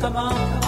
come on.